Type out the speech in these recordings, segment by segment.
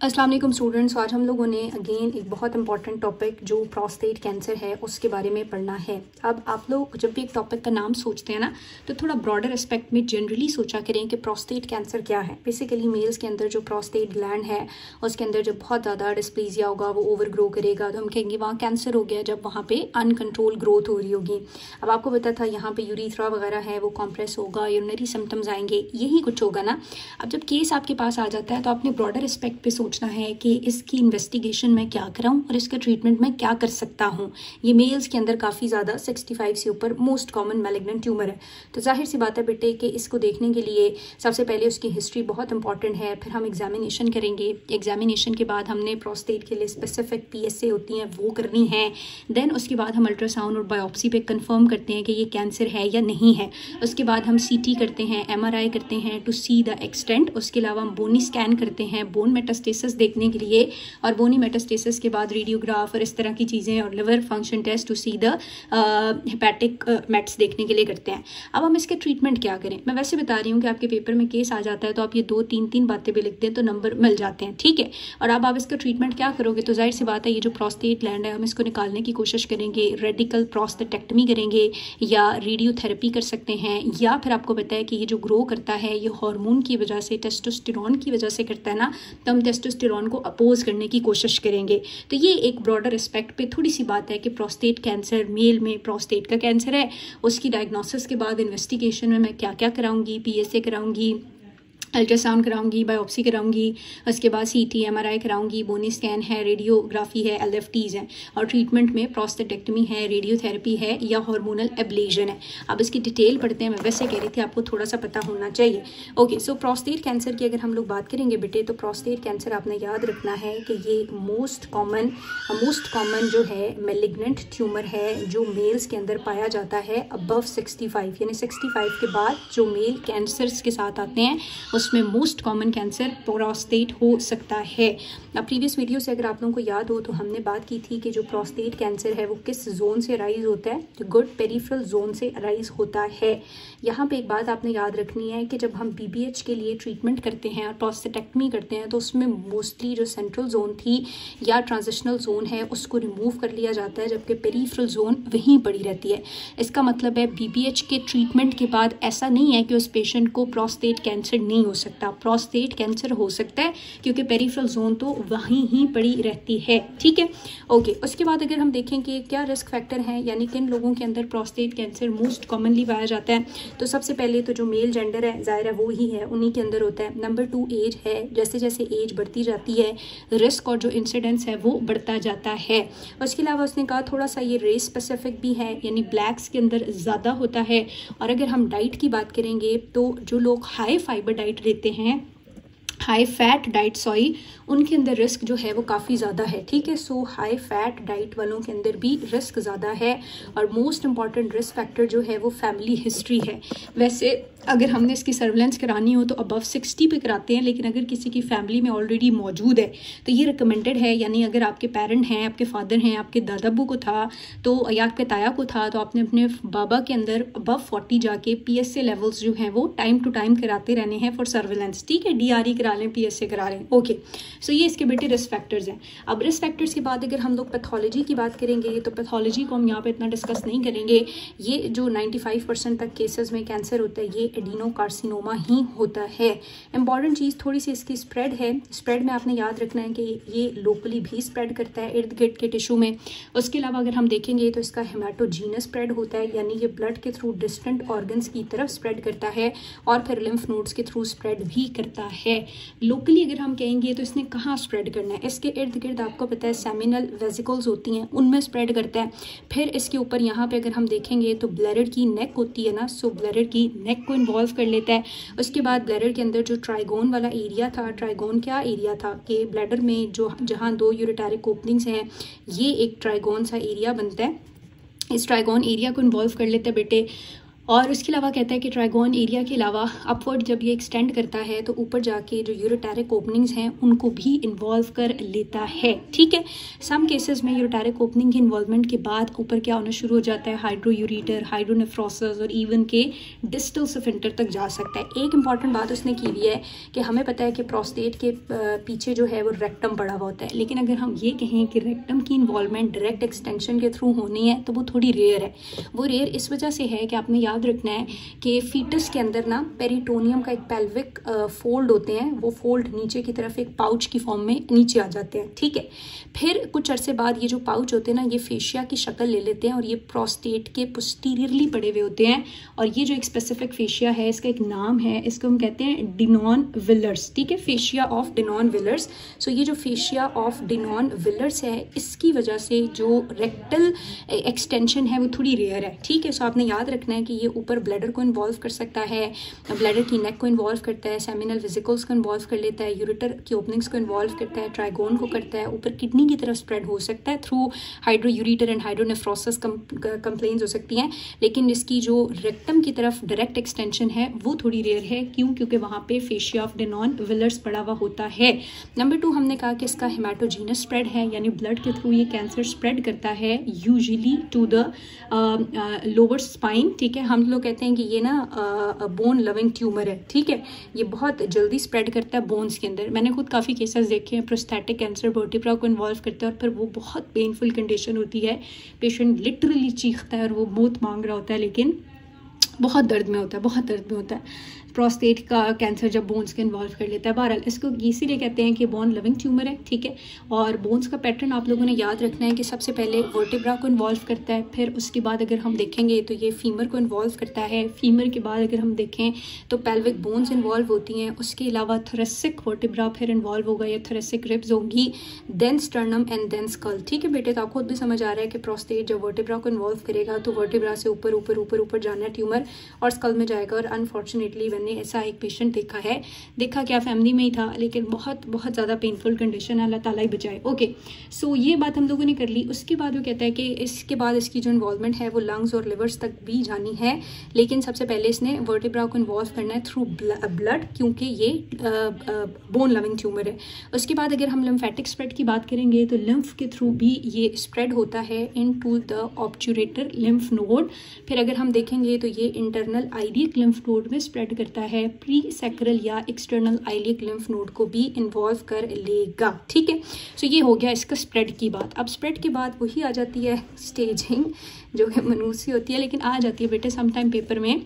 अस्सलाम वालेकुम स्टूडेंट्स आज हम लोगों ने अगेन एक बहुत इंपॉर्टेंट टॉपिक जो प्रोस्टेट कैंसर है, उसके बारे में पढ़ना है। अब आप लोग जब भी एक टॉपिक का नाम सोचते हैं ना तो थोड़ा ब्रॉडर एस्पेक्ट में जनरली सोचा करें कि प्रोस्टेट कैंसर क्या है। बेसिकली मेल्स के अंदर जो प्रोस्टेट ग्लैंड है, उसके अंदर जब बहुत ज़्यादा डिस्प्लीजिया होगा, वो ओवर ग्रो करेगा तो हम कहेंगे वहाँ कैंसर हो गया, जब वहाँ पर अनकंट्रोल ग्रोथ हो रही होगी। अब आपको पता था यहाँ पर यूरीथ्रा वगैरह है, वो कॉम्प्रेस होगा यूनरी सिम्टम्स आएँगे, यही कुछ होगा ना। अब जब केस आपके पास आ जाता है तो आपने ब्रॉडर एस्पेक्ट पे सोचना है कि इसकी इन्वेस्टिगेशन मैं क्या कराऊं और इसका ट्रीटमेंट मैं क्या कर सकता हूँ। ये मेल्स के अंदर काफ़ी ज़्यादा 65 से ऊपर मोस्ट कॉमन मेलिग्नेंट ट्यूमर है। तो ज़ाहिर सी बात है बेटे कि इसको देखने के लिए सबसे पहले उसकी हिस्ट्री बहुत इंपॉर्टेंट है, फिर हम एग्जामिनेशन करेंगे। एग्जामिनेशन के बाद हमने प्रोस्टेट के लिए स्पेसिफिक पीएसए होती हैं, वो करनी है। देन उसके बाद हम अल्ट्रासाउंड और बायोप्सी पे कंफर्म करते हैं कि ये कैंसर है या नहीं है। उसके बाद हम सीटी करते हैं एमआरआई करते हैं टू सी द एक्सटेंट उसके अलावा हम बोनी स्कैन करते हैं बोन मेटास्टेसिस देखने के लिए और बोनी मेटास्टेसिस के बाद रेडियोग्राफ और इस तरह की चीज़ें और liver function test to see the hepatic mets देखने के लिए करते हैं। अब हम इसके ट्रीटमेंट क्या करें? मैं वैसे बता रही हूँ कि आपके पेपर में केस आ जाता है तो आप ये दो, तीन तीन बातें भी लिखते हैं तो नंबर मिल जाते हैं, ठीक है? और अब आप इसका ट्रीटमेंट क्या करोगे? तो ज़ाहिर सी बात है ये जो प्रोस्टेट लैंड है, हम इसको निकालने की कोशिश करेंगे रेडिकल प्रोस्टेटेक्टमी करेंगे या रेडियोथेरेपी कर सकते हैं या फिर आपको पता है कि ये जो ग्रो करता है, ये हार्मोन की वजह से टेस्टोस्टेरॉन की वजह से करता है ना तो हम टेस्टोस्टेरॉन को अपोज करने की कोशिश करेंगे। तो ये एक ब्रॉडर एस्पेक्ट पे थोड़ी सी बात है कि प्रोस्टेट कैंसर मेल में प्रोस्टेट का कैंसर है। उसकी डायग्नोसिस के बाद इन्वेस्टिगेशन में मैं क्या क्या कराऊँगी पीएसए कराऊँगी अल्ट्रासाउंड कराऊँगी, बायोप्सी कराऊँगी, उसके बाद C T M R I कराऊँगी bony scan है रेडियोग्राफी है एल एफ़ टीज़ हैं और ट्रीटमेंट में प्रोस्टेटेक्टमी है रेडियोथेरेपी है या हार्मोनल एब्लेजन है। अब इसकी डिटेल पढ़ते हैं, मैं वैसे कह रही थी, आपको थोड़ा सा पता होना चाहिए। ओके सो प्रोस्टेट कैंसर की अगर हम लोग बात करेंगे बेटे तो प्रोस्टेट कैंसर आपने याद रखना है कि ये मोस्ट कॉमन मोस्ट कॉमन जो है मेलिग्नेंट ट्यूमर है, जो मेल्स के अंदर पाया जाता है अबव सिक्सटी फाइव यानी सिक्सटी फाइव के बाद जो मेल कैंसर्स के साथ आते हैं, उस उसमें मोस्ट कॉमन कैंसर प्रोस्टेट हो सकता है। अब प्रीवियस वीडियो से अगर आप लोगों को याद हो तो हमने बात की थी कि जो प्रोस्टेट कैंसर है, वो किस जोन से राइज होता है, जो गुड पेरीफ्रल जोन से राइज होता है। यहाँ पे एक बात आपने याद रखनी है कि जब हम बी के लिए ट्रीटमेंट करते हैं और प्रोस्टेटेक्टमी करते हैं तो उसमें मोस्टली जो सेंट्रल जोन थी या ट्रांजिशनल जोन है, उसको रिमूव कर लिया जाता है, जबकि पेरीफ्रल जोन वहीं पड़ी रहती है। इसका मतलब है बी के ट्रीटमेंट के बाद ऐसा नहीं है कि उस पेशेंट को प्रोस्टेट कैंसर नहीं हो सकता प्रोस्टेट कैंसर हो सकता है, क्योंकि पेरीफ्रल जोन तो वहीं ही पड़ी रहती है, ठीक है? ओके उसके बाद अगर हम देखें कि क्या रिस्क फैक्टर हैं, यानी किन लोगों के अंदर प्रोस्टेट कैंसर मोस्ट कॉमनली पाया जाता है तो सबसे पहले तो जो मेल जेंडर है, ज़ाहिर है वो ही है, उन्हीं के अंदर होता है। नंबर टू एज है जैसे जैसे एज बढ़ती जाती है रिस्क और जो इंसिडेंस है वो बढ़ता जाता है। उसके अलावा उसने कहा थोड़ा सा ये रेस स्पेसिफिक भी है, यानी ब्लैक्स के अंदर ज़्यादा होता है, और अगर हम डाइट की बात करेंगे तो जो लोग हाई फाइबर डाइट लेते हैं। हाई फैट डाइट सॉरी उनके अंदर रिस्क जो है वो काफ़ी ज़्यादा है, ठीक है? सो हाई फैट डाइट वालों के अंदर भी रिस्क ज़्यादा है और मोस्ट इंपॉर्टेंट रिस्क फैक्टर जो है वो फैमिली हिस्ट्री है। वैसे अगर हमने इसकी सर्वेलेंस करानी हो तो अबव सिक्सटी पे कराते हैं, लेकिन अगर किसी की फैमिली में ऑलरेडी मौजूद है तो ये रिकमेंडेड है, यानी अगर आपके पेरेंट हैं, आपके फादर हैं, आपके दादाबू को था तो या आपके ताया को था तो आपने अपने बाबा के अंदर अबव फोर्टी जाके पी एस ए लेवल्स जो हैं वो टाइम टू टाइम कराते रहने हैं फॉर सर्वेलेंस ठीक है डी आर ई करा लें पी एस ए करा लें। ओके सो ये इसके बेटे रिस्क फैक्टर्स हैं। अब रिस्क फैक्टर्स के बाद अगर हम लोग पैथोलॉजी की बात करेंगे तो पैथोलॉजी को हम यहाँ पर इतना डिस्कस नहीं करेंगे। ये जो नाइन्टी फाइव परसेंट तक केसेज में कैंसर होता है, ये एडिनो कार्सिनोमा ही होता है। इंपॉर्टेंट चीज़ थोड़ी सी इसकी स्प्रेड है। स्प्रेड में आपने याद रखना है कि ये लोकली भी स्प्रेड करता है इर्द गिर्द के टिश्यू में। उसके अलावा अगर हम देखेंगे तो इसका हेमाटोजीनस स्प्रेड होता है, यानी ये ब्लड के थ्रू डिस्टेंट ऑर्गन्स की तरफ़ स्प्रेड करता है और फिर लिम्फ नोड्स के थ्रू स्प्रेड भी करता है। लोकली अगर हम कहेंगे तो इसने कहाँ स्प्रेड करना है? इसके इर्द गिर्द आपको पता है सेमिनल वेजिकल्स होती हैं, उनमें स्प्रेड करता है। फिर इसके ऊपर यहाँ पर अगर हम देखेंगे तो ब्लडर की नेक होती है ना सो ब्लडर की नेक को इन्वॉल्व कर लेता है। उसके बाद ब्लैडर के अंदर जो ट्राइगोन वाला एरिया था ट्राइगोन क्या एरिया था कि ब्लैडर में जो, जहाँ दो यूरिटारिक ओपनिंग्स हैं, ये एक ट्राइगोन सा एरिया बनता है। इस ट्राइगोन एरिया को इन्वॉल्व कर लेते हैं बेटे। और उसके अलावा कहता है कि ट्राइगोन एरिया के अलावा अपवर्ड जब ये एक्सटेंड करता है तो ऊपर जाके जो यूरोटैरिक ओपनिंग्स हैं, उनको भी इन्वॉल्व कर लेता है। ठीक है? सम केसेस में यूरोटैरिक ओपनिंग की इन्वॉल्वमेंट के बाद ऊपर क्या होना शुरू हो जाता है? हाइड्रो यूरीटर हाइड्रोनेफ्रोसिस और इवन के डिस्टल सफिंटर तक जा सकता है। एक इंपॉर्टेंट बात उसने की हुई है कि हमें पता है कि प्रोस्टेट के पीछे जो है वो रेक्टम पड़ा हुआ होता है। लेकिन अगर हम ये कहें कि रेक्टम की इन्वॉल्वमेंट डायरेक्ट एक्सटेंशन के थ्रू होनी है तो वो थोड़ी रेयर है। वो रेयर इस वजह से है कि आपने याद रखना है कि फीटस के अंदर ना पेरिटोनियम का एक पेल्विक फोल्ड होते हैं, वो फोल्ड नीचे की तरफ़ एक पाउच की फॉर्म में नीचे आ जाते हैं, ठीक है? फिर कुछ अरसे बाद ये जो पाउच होते हैं ना, ये फेशिया की शक्ल ले लेते हैं और ये प्रोस्टेट के पोस्टीरियरली पड़े हुए होते हैं और ये जो एक स्पेसिफिक फेशिया है, इसका एक नाम है, इसको हम कहते हैं डिनॉन विलर्स ठीक है? Fascia of Denonvilliers so ये जो फेशिया ऑफ़ डिनॉन विलर्स है, इसकी वजह से जो रेक्टल एक्सटेंशन है, वो थोड़ी रेयर है, ठीक है? सो आपने याद रखना है कि ये ऊपर ब्लडर को इन्वॉल्व कर सकता है ब्लडर की नेक को इन्वॉल्व करता है सेमिनल विजिकल्स को इन्वॉल्व कर लेता है यूरिटर की ओपनिंग्स को इन्वॉल्व करता है ट्राइगोन को करता है, ऊपर किडनी की तरफ़ स्प्रेड हो सकता है through hydroureter and hydronephrosis complain हो सकती हैं, लेकिन इसकी जो रेक्टम की तरफ़ डायरेक्ट एक्सटेंशन है, वो थोड़ी रेयर है, क्यों? क्योंकि वहाँ पे फेशिया ऑफ़ डेनॉन विलर्स पड़ा हुआ होता है। नंबर टू हमने कहा कि इसका हिमाटोजीनस स्प्रेड है, यानी ब्लड के थ्रू ये कैंसर स्प्रेड करता है usually to the lower spine ठीक है? हम लोग कहते हैं कि ये ना बोन लविंग ट्यूमर है, ठीक है? ये बहुत जल्दी स्प्रेड करता है बोन्स के अंदर। मैंने खुद काफ़ी केसेस देखे हैं प्रोस्थेटिक कैंसर वर्टिब्रा को इन्वॉल्व करते हैं और फिर वो बहुत पेनफुल कंडीशन होती है। पेशेंट लिटरली चीखता है और वो मौत मांग रहा होता है, लेकिन बहुत दर्द में होता है, बहुत दर्द में होता है। प्रोस्टेट का कैंसर जब बोन्स के इन्वॉल्व कर लेता है। बहरहाल, इसको इसीलिए कहते हैं कि बोन लविंग ट्यूमर है, ठीक है? और बोन्स का पैटर्न आप लोगों ने याद रखना है कि सबसे पहले वर्टिब्रा को इन्वॉल्व करता है, फिर उसके बाद अगर हम देखेंगे तो ये फीमर को इन्वॉल्व करता है। फीमर के बाद अगर हम देखें तो पेल्विक बोन्स इन्वॉल्व होती हैं। उसके अलावा थोरेसिक वर्टिब्रा फिर इन्वॉल्व होगा या थोरेसिक रिब्स होंगी then sternum and then skull ठीक है बेटे? तो आपको खुद भी समझ आ रहा है कि प्रोस्टेट जब वर्टिब्रा को इन्वॉल्व करेगा तो वर्टिब्रा से ऊपर ऊपर ऊपर ऊपर जाना है ट्यूमर और स्कल में जाएगा और अनफॉर्चुनेटली मैंने ऐसा एक पेशेंट देखा है। देखा क्या फैमिली में ही था, लेकिन बहुत बहुत ज़्यादा पेनफुल कंडीशन है, अल्लाह ताला ही बचाए। ओके सो ये बात हम लोगों ने कर ली। उसके बाद वो कहता है कि इसके बाद इसकी जो इन्वॉल्वमेंट है, वो लंग्स और लिवर्स तक भी जानी है। लेकिन सबसे पहले इसने वर्टिब्रा को इन्वॉल्व करना है थ्रू ब्लड क्योंकि ये बोन लविंग ट्यूमर है। उसके बाद अगर हम लिम्फेटिक स्प्रेड की बात करेंगे तो लिम्फ के थ्रू भी ये स्प्रेड होता है into the obturator lymph node फिर अगर हम देखेंगे तो ये इंटरनल आइडियक लिम्फ नोड में स्प्रेड करता है प्री सेक्रल या एक्सटर्नल आइलिक लिम्फ नोड को भी इन्वॉल्व कर लेगा, ठीक है? सो ये हो गया इसका स्प्रेड की बात। अब स्प्रेड के बाद वही आ जाती है स्टेजिंग जो कि मनुष्य होती है, लेकिन आ जाती है बेटे समटाइम पेपर में।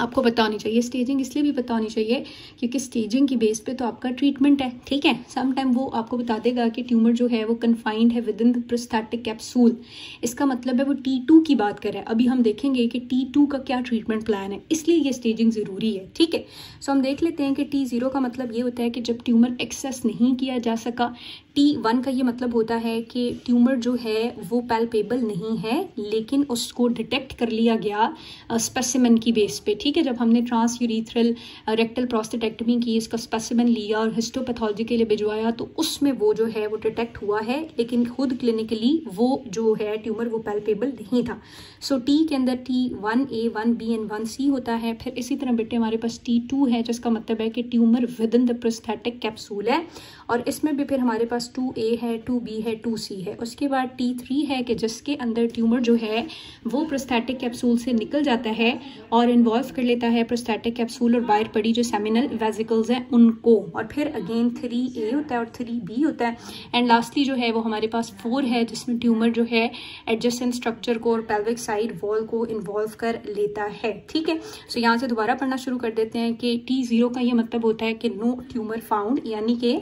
आपको पता होनी चाहिए स्टेजिंग इसलिए भी पता होनी चाहिए क्योंकि स्टेजिंग की बेस पे तो आपका ट्रीटमेंट है, ठीक है? सम टाइम वो आपको बता देगा कि ट्यूमर जो है वो कन्फाइंड है within the prosthetic capsule इसका मतलब है वो टी टू की बात कर रहा है। अभी हम देखेंगे कि टी टू का क्या ट्रीटमेंट प्लान है। इसलिए ये स्टेजिंग ज़रूरी है, ठीक है? सो हम देख लेते हैं कि टी ज़ीरो का मतलब ये होता है कि जब ट्यूमर एक्सेस नहीं किया जा सका टी वन का ये मतलब होता है कि ट्यूमर जो है वो पैल्पेबल नहीं है लेकिन उसको डिटेक्ट कर लिया गया स्पेसिमन की बेस पे ठीक है? जब हमने ट्रांस यूरीथ्रल रेक्टल प्रोस्टेटेक्टमी की इसका स्पेसिमन लिया और हिस्टोपैथोलॉजी के लिए भिजवाया तो उसमें वो जो है वो डिटेक्ट हुआ है लेकिन खुद क्लिनिकली वो जो है ट्यूमर वो पैल्पेबल नहीं था। सो so, टी के अंदर T one A one B and one C होता है फिर इसी तरह बेटे हमारे पास टी टू है जिसका मतलब है कि tumour within the prosthetic capsule है और इसमें भी फिर हमारे पास पास टू ए है टू बी है टू सी है। उसके बाद टी थ्री है कि जिसके अंदर ट्यूमर जो है, वो प्रोस्थेटिक कैप्सूल से निकल जाता है और इन्वॉल्व कर लेता है प्रोस्थेटिक कैप्सूल और बाहर पड़ी जो सेमिनल वेजिकल्स हैं, उनको। और फिर अगेन थ्री ए होता है और थ्री बी होता है। एंड लास्टली जो है, वो हमारे पास फोर है, जिसमें ट्यूमर जो है एडजस्टेंट स्ट्रक्चर को और पेल्विक साइड वॉल को इन्वॉल्व कर लेता है। ठीक है? सो यहाँ से दोबारा पढ़ना शुरू कर देते हैं कि टी ज़ीरो का ये मतलब होता है कि नो ट्यूमर फाउंड यानी कि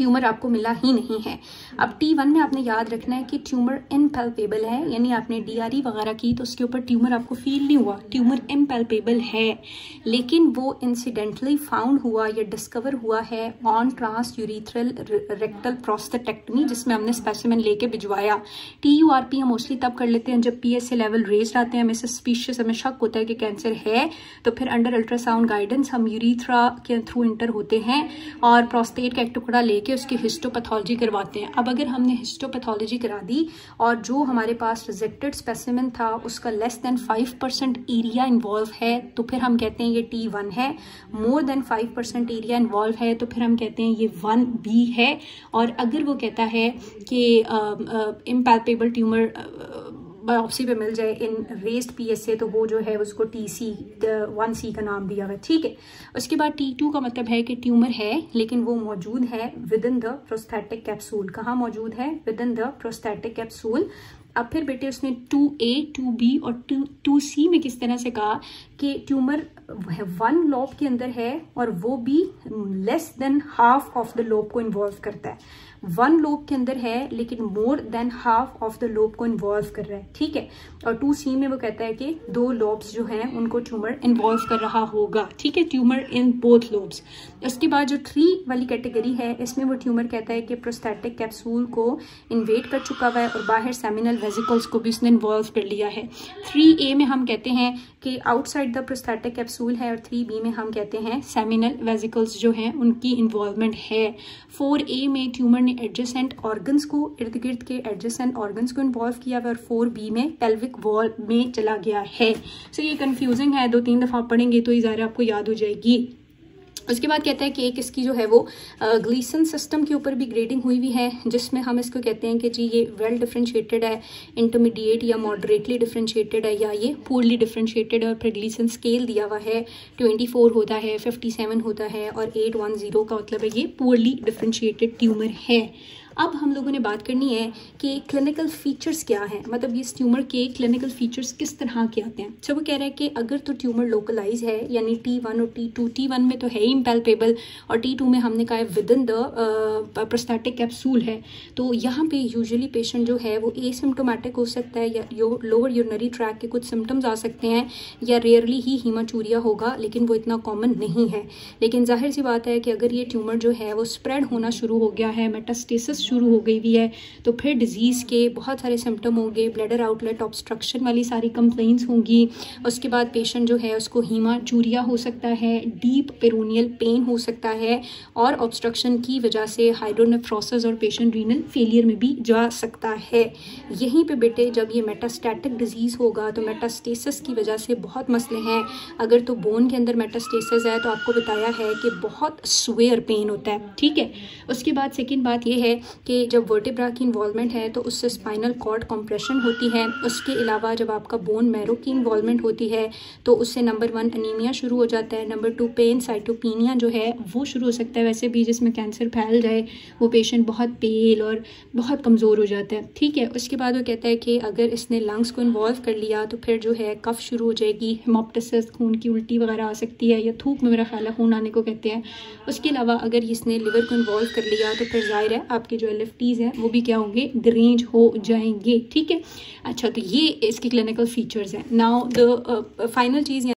ट्यूमर आपको मिला ही नहीं है। अब टी वन में आपने याद रखना है कि ट्यूमर इनपेल्पेबल है, यानी आपने डीआरई e वगैरह की तो उसके ऊपर ट्यूमर आपको फील नहीं हुआ। ट्यूमर इनपेल्पेबल है, लेकिन वो इंसिडेंटली फाउंड हुआ या डिस्कवर हुआ है on transurethral rectal prostatectomy जिसमें हमने स्पेसिमेन लेके भिजवाया। टी यू आर पी हम मोस्टली तब कर लेते हैं जब P S A level raise आते हैं। हमें सस्पिशियस हमें शक होता है कि कैंसर है तो फिर अंडर अल्ट्रासाउंड गाइडेंस हम यूरिथ्रा के थ्रू इंटर होते हैं और प्रोस्टेट का एक टुकड़ा लेके के उसकी हिस्टोपैथोलॉजी करवाते हैं। अब अगर हमने हिस्टोपैथोलॉजी करा दी और जो हमारे पास रिजेक्टेड स्पेसिमेन था, उसका less than five percent area involve है तो फिर हम कहते हैं ये टी वन है। More than five percent area involve है तो फिर हम कहते हैं ये वन बी है। और अगर वो कहता है कि इम्पैल्पेबल ट्यूमर बायोप्सी पे मिल जाए increased P S PSA तो वो जो है उसको टी सी वन सी का नाम दिया हुआ ठीक है? उसके बाद टी टू का मतलब है कि ट्यूमर है, लेकिन वो मौजूद है within the prosthetic capsule कहाँ मौजूद है? Within the prosthetic capsule अब फिर बेटे उसने टू ए टू बी और टू टू सी में किस तरह से कहा कि ट्यूमर वन लोब के अंदर है और वो भी less than half of the lobe को इन्वॉल्व करता है। वन लोब के अंदर है, लेकिन more than half of the lobe को इन्वॉल्व कर रहा है, ठीक है? और टू सी में वो कहता है कि दो लोब्स जो हैं, उनको ट्यूमर इन्वॉल्व कर रहा होगा, ठीक है? ट्यूमर इन बोथ लोब्स उसके बाद जो थ्री वाली कैटेगरी है, इसमें वो ट्यूमर कहता है कि प्रोस्थेटिक कैप्सूल को इन्वेट कर चुका हुआ है और बाहर सेमिनल वेजिकल्स को भी उसने इन्वॉल्व कर लिया है। थ्री ए में हम कहते हैं कि आउटसाइड द प्रोस्टैटिक कैप्सूल है और थ्री बी में हम कहते हैं सेमिनल वेजिकल्स जो हैं, उनकी इन्वॉल्वमेंट है। फोर ए में ट्यूमर ने एडजेसेंट ऑर्गन्स को इर्द गिर्द के एडजेसेंट ऑर्गन्स को इन्वॉल्व किया हुआ और फोर बी में पेल्विक वॉल में चला गया है। सो so, ये कंफ्यूजिंग है दो तीन दफ़ा पढ़ेंगे तो ये आपको याद हो जाएगी। उसके बाद कहता है कि एक इसकी जो है वो ग्लीसन सिस्टम के ऊपर भी ग्रेडिंग हुई हुई है, जिसमें हम इसको कहते हैं कि जी ये वेल डिफ्रेंशिएटेड है इंटरमीडिएट या मॉडरेटली डिफ्रेंशिएटेड है, या ये पोरली डिफ्रेंशिएटेड है, और फिर ग्लीसन स्केल दिया हुआ है ट्वेंटी फोर होता है फिफ्टी सेवन होता है, और एट वन ज़ीरो का मतलब है ये पूरली डिफ्रेंशिएटेड ट्यूमर है। अब हम लोगों ने बात करनी है कि क्लिनिकल फीचर्स क्या हैं? मतलब ये ट्यूमर के क्लिनिकल फीचर्स किस तरह के आते हैं? सब वो कह रहे हैं कि अगर तो ट्यूमर लोकलाइज है, यानी टी वन और टी टू टी वन में तो है ही इम्पेल्पेबल और टी टू में हमने कहा है within the prostatic capsule है। तो यहाँ पे यूजुअली पेशेंट जो है, वो एसिम्टोमेटिक हो सकता है, या लोअर यूनरी ट्रैक के कुछ सिम्टम्स आ सकते हैं, या रेयरली ही हीमाचूरिया होगा, लेकिन वो इतना कॉमन नहीं है। लेकिन ज़ाहिर सी बात है कि अगर ये ट्यूमर जो है, वो स्प्रेड होना शुरू हो गया है मेटास्टेसिस शुरू हो गई हुई है। तो फिर डिज़ीज़ के बहुत सारे सिम्टम होंगे ब्लडर आउटलेट ऑब्स्ट्रक्शन वाली सारी कंप्लेंट्स होंगी। उसके बाद पेशेंट जो है, उसको हीमा चूरिया हो सकता है डीप पेरोनियल पेन हो सकता है और ऑब्स्ट्रक्शन की वजह से हाइड्रोनेफ्रोसिस और पेशेंट रीनल फेलियर में भी जा सकता है। यहीं पे बेटे, जब ये मेटास्टैटिक डिज़ीज़ होगा तो मेटास्टेसिस की वजह से बहुत मसले हैं। अगर तो बोन के अंदर मेटास्टेसिस है तो आपको बताया है कि बहुत स्वेयर पेन होता है, ठीक है? उसके बाद सेकेंड बात यह है कि जब वर्टिब्रा की इन्वॉल्वमेंट है तो उससे स्पाइनल कॉर्ड कॉम्प्रेशन होती है। उसके अलावा जब आपका बोन मैरो की इन्वॉलमेंट होती है तो उससे नंबर वन अनीमिया शुरू हो जाता है। नंबर टू पेन साइटोपीनिया जो है, वो शुरू हो सकता है। वैसे भी जिसमें कैंसर फैल जाए, वो पेशेंट बहुत पेल और बहुत कमज़ोर हो जाता है। ठीक है, उसके बाद वो कहता है कि अगर इसने लंग्स को इन्वॉल्व कर लिया तो फिर जो है, कफ शुरू हो जाएगी हेमोप्टिस खून की उल्टी वगैरह आ सकती है, या थूक में मेरा ख्याल है खून आने को कहते हैं। उसके अलावा अगर इसने लिवर को इन्वॉल्व कर लिया तो फिर ज़ाहिर है, आपके जो एल हैं, वो भी क्या होंगे? ग्रेंज हो जाएँगे, ठीक है? अच्छा तो ये इसके क्लिनिकल फीचर्स हैं। Now the final cheese